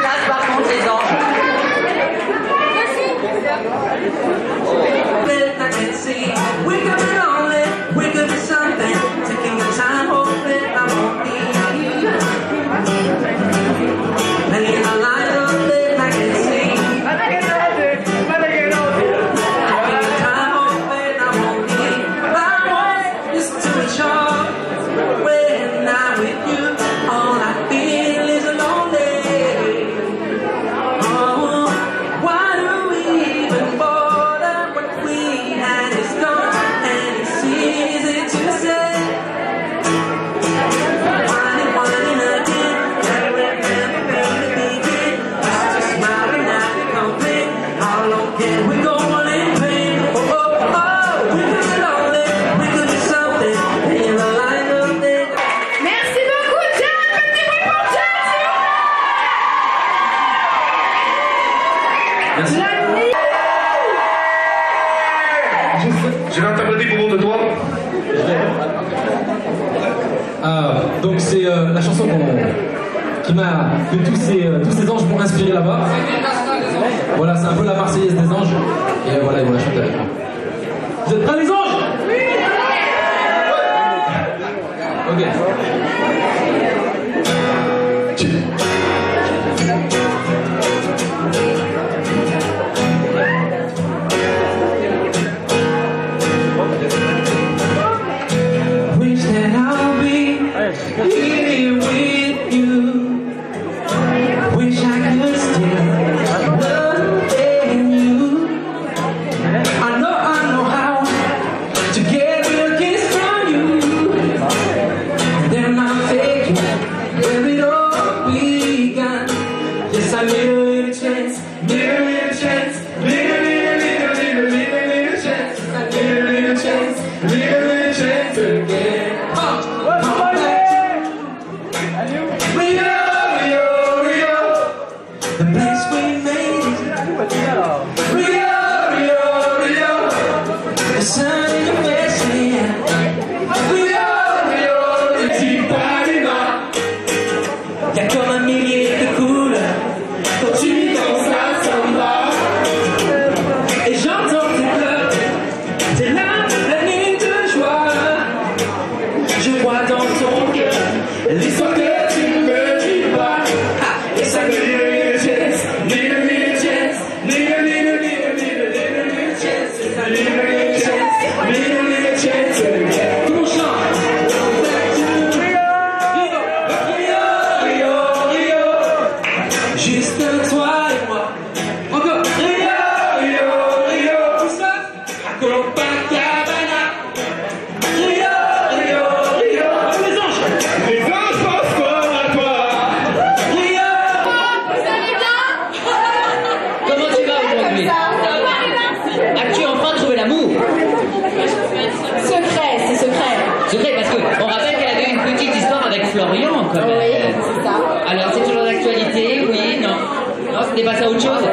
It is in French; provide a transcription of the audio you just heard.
place par contre les anges. Merci. Donc c'est euh, la chanson qui m'a, que tous ces, euh, tous ces anges m'ont inspiré là-bas. Voilà, c'est un peu la Marseillaise des anges. Et voilà, ils vont la chanter avec moi. Vous êtes prêts les anges? Oui Ok. We're Florian, Alors, c'est toujours d'actualité, oui, non. Non, c'était pas ça autre chose.